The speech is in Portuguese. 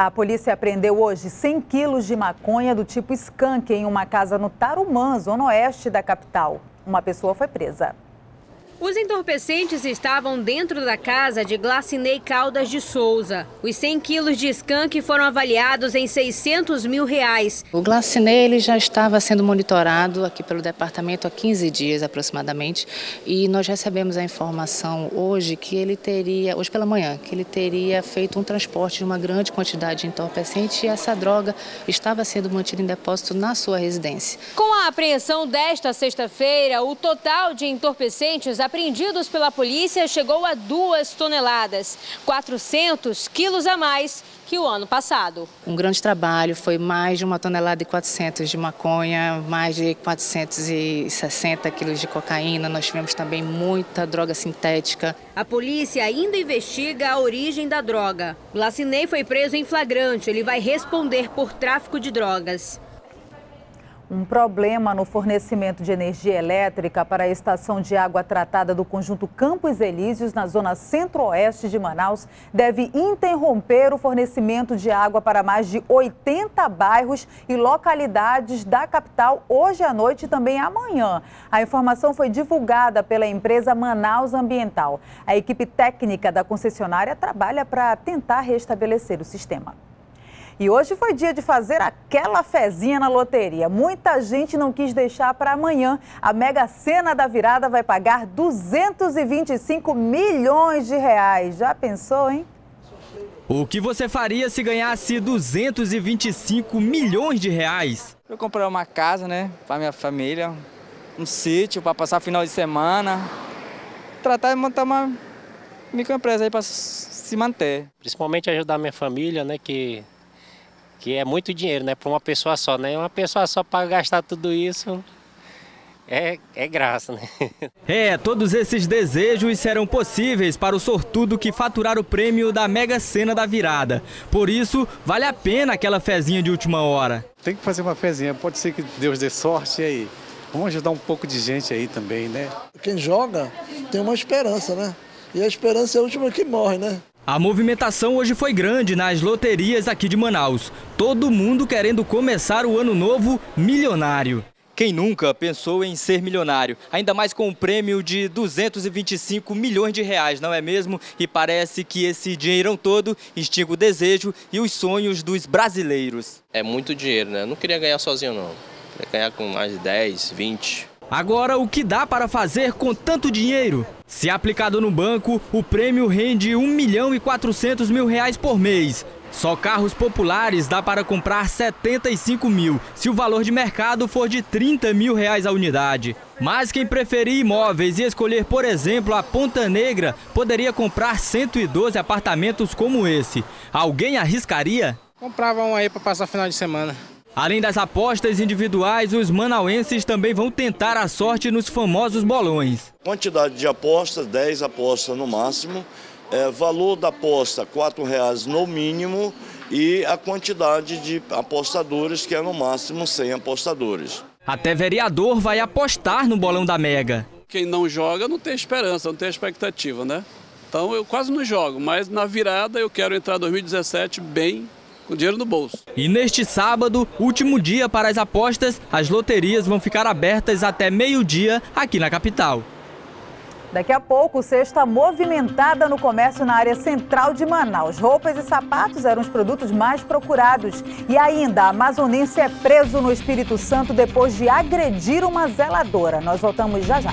A polícia apreendeu hoje 100 quilos de maconha do tipo skunk em uma casa no Tarumã, zona oeste da capital. Uma pessoa foi presa. Os entorpecentes estavam dentro da casa de Glacinei Caldas de Souza. Os 100 quilos de skunk foram avaliados em 600 mil reais. O Glacinei ele já estava sendo monitorado aqui pelo departamento há 15 dias aproximadamente e nós recebemos a informação hoje que ele teria, hoje pela manhã, que ele teria feito um transporte de uma grande quantidade de entorpecente e essa droga estava sendo mantida em depósito na sua residência. Com a apreensão desta sexta-feira, o total de entorpecentes apreendidos pela polícia chegou a duas toneladas, 400 quilos a mais que o ano passado. Um grande trabalho, foi mais de uma tonelada e 400 de maconha, mais de 460 quilos de cocaína, nós tivemos também muita droga sintética. A polícia ainda investiga a origem da droga. Lacinei foi preso em flagrante, ele vai responder por tráfico de drogas. Um problema no fornecimento de energia elétrica para a estação de água tratada do conjunto Campos Elíseos, na zona centro-oeste de Manaus, deve interromper o fornecimento de água para mais de 80 bairros e localidades da capital hoje à noite e também amanhã. A informação foi divulgada pela empresa Manaus Ambiental. A equipe técnica da concessionária trabalha para tentar restabelecer o sistema. E hoje foi dia de fazer aquela fezinha na loteria. Muita gente não quis deixar para amanhã. A Mega Sena da Virada vai pagar 225 milhões de reais. Já pensou, hein? O que você faria se ganhasse 225 milhões de reais? Eu comprei uma casa, né, para minha família, um sítio para passar final de semana, tratar de montar uma microempresa aí para se manter. Principalmente ajudar minha família, né, que que é muito dinheiro, né, para uma pessoa só, né? Uma pessoa só para gastar tudo isso é, é graça, né? É, todos esses desejos serão possíveis para o sortudo que faturar o prêmio da Mega Sena da virada. Por isso, vale a pena aquela fezinha de última hora. Tem que fazer uma fezinha, pode ser que Deus dê sorte aí. Vamos ajudar um pouco de gente aí também, né? Quem joga tem uma esperança, né? E a esperança é a última que morre, né? A movimentação hoje foi grande nas loterias aqui de Manaus. Todo mundo querendo começar o ano novo milionário. Quem nunca pensou em ser milionário? Ainda mais com um prêmio de 225 milhões de reais, não é mesmo? E parece que esse dinheirão todo extingue o desejo e os sonhos dos brasileiros. É muito dinheiro, né? Eu não queria ganhar sozinho, não. Eu queria ganhar com mais de 10, 20. Agora, o que dá para fazer com tanto dinheiro? Se aplicado no banco, o prêmio rende 1 milhão e 400 mil reais por mês. Só carros populares dá para comprar 75 mil, se o valor de mercado for de 30 mil reais a unidade. Mas quem preferir imóveis e escolher, por exemplo, a Ponta Negra, poderia comprar 112 apartamentos como esse. Alguém arriscaria? Comprava um aí para passar final de semana. Além das apostas individuais, os manauenses também vão tentar a sorte nos famosos bolões. Quantidade de apostas, 10 apostas no máximo. É, valor da aposta, R$ reais no mínimo. E a quantidade de apostadores, que é no máximo 100 apostadores. Até vereador vai apostar no bolão da Mega. Quem não joga não tem esperança, não tem expectativa, né? Então eu quase não jogo, mas na virada eu quero entrar 2017 bem com dinheiro no bolso. E neste sábado, último dia para as apostas, as loterias vão ficar abertas até meio-dia aqui na capital. Daqui a pouco, sexta movimentada no comércio na área central de Manaus. Roupas e sapatos eram os produtos mais procurados. E ainda, a amazonense é preso no Espírito Santo depois de agredir uma zeladora. Nós voltamos já já.